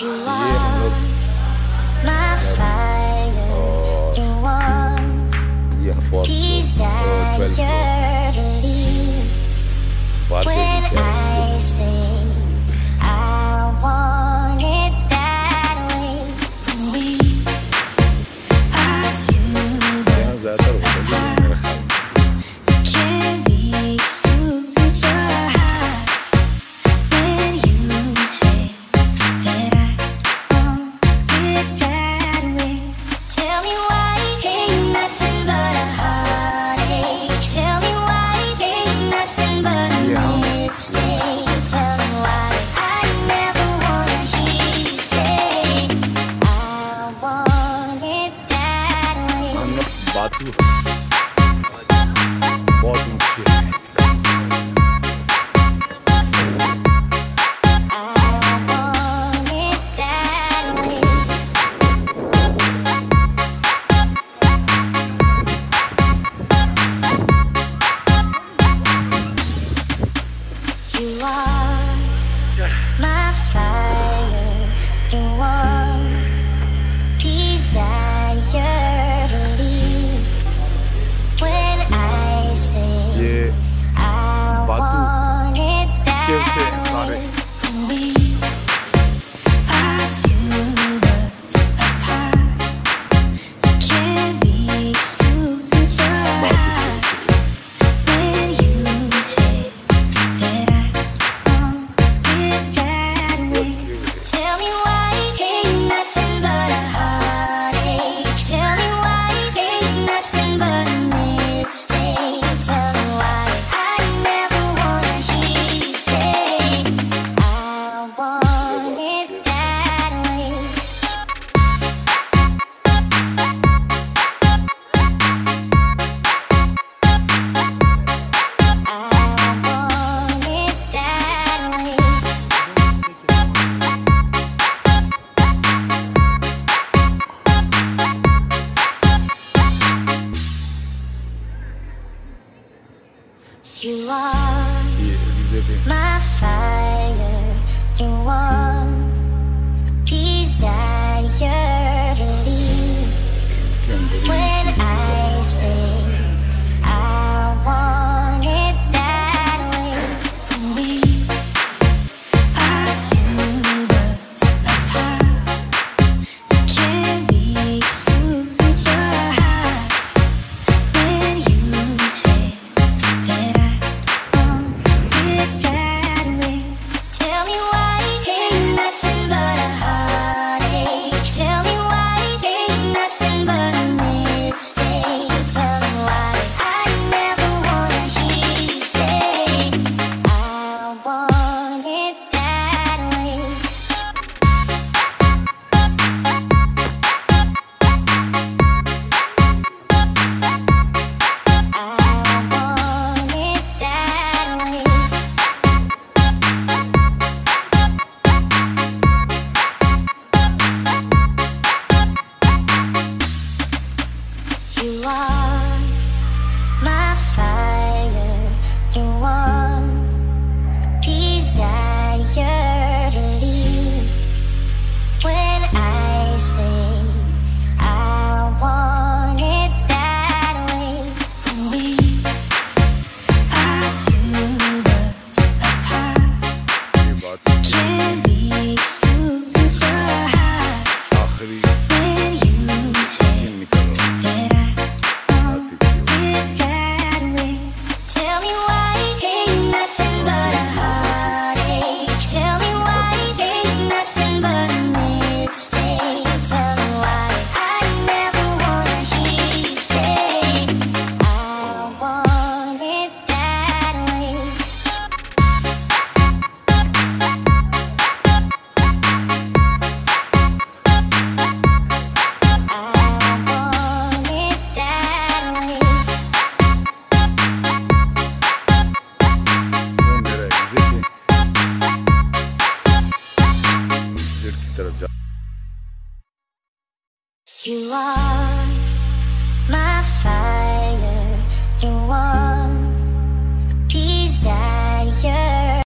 You are my fire. You are desire. too. You are yeah, my fire. while. You are